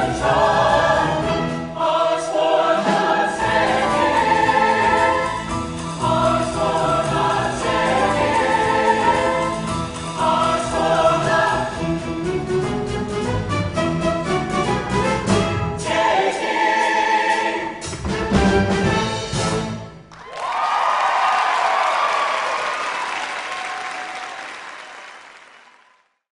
sunshine.